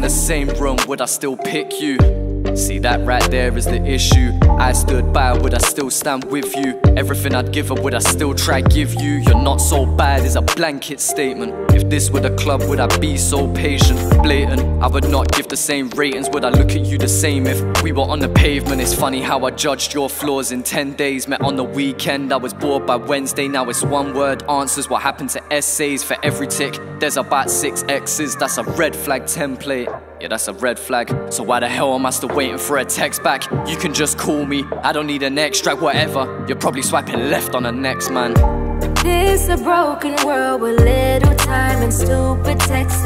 in the same room, would I still pick you? See that right there is the issue. I stood by, would I still stand with you? Everything I'd give her, would I still try give you? You're not so bad is a blanket statement. If this were the club, would I be so patient? Blatant, I would not give the same ratings. Would I look at you the same if we were on the pavement? It's funny how I judged your flaws in 10 days. Met on the weekend, I was bored by Wednesday. Now it's one word answers. What happened to essays for every tick? There's about six X's, that's a red flag template. Yeah, that's a red flag. So why the hell am I still waiting for a text back? You can just call me. I don't need an extract, whatever. You're probably swiping left on the next man. This a broken world with little time and stupid texts.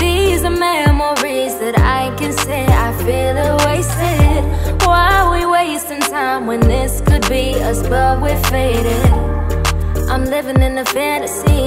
These are memories that I can say I feel are wasted. Why are we wasting time when this could be us, but we're faded? I'm living in a fantasy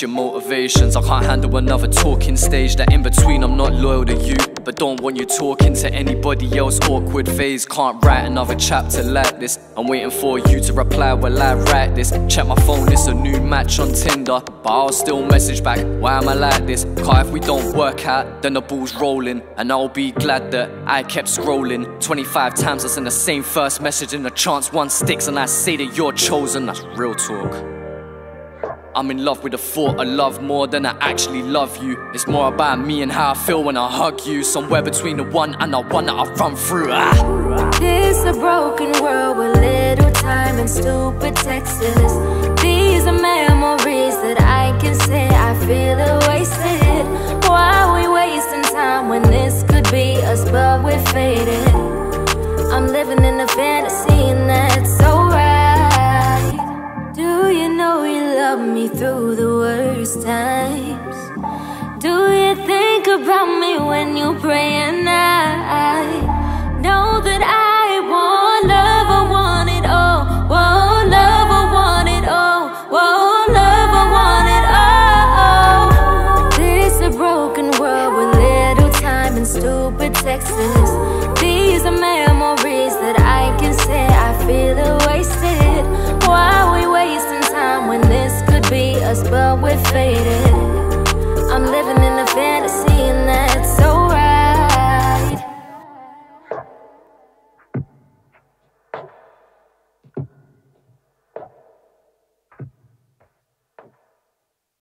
Your motivations? I can't handle another talking stage. That in between, I'm not loyal to you, but don't want you talking to anybody else. Awkward phase, can't write another chapter like this. I'm waiting for you to reply while I write this. Check my phone, it's a new match on Tinder, but I'll still message back. Why am I like this? Car, if we don't work out, then the ball's rolling, and I'll be glad that I kept scrolling. 25 times I send the same first message, and the chance one sticks, and I say that you're chosen. That's real talk. I'm in love with the thought of love more than I actually love you. It's more about me and how I feel when I hug you. Somewhere between the one and the one that I've run through. Ah. This a broken world with little time and stupid texts. These are memories that I can say I feel are wasted. Why are we wasting time when this could be us, but we're faded? I'm living in a fantasy and that's alright. Through the worst times? Do you think about me when you pray and I know that I want love, I want it all. Want love, I want it all. Want love, I want it all. This a broken world with little time and stupid texts. but we're faded. I'm living in a fantasy.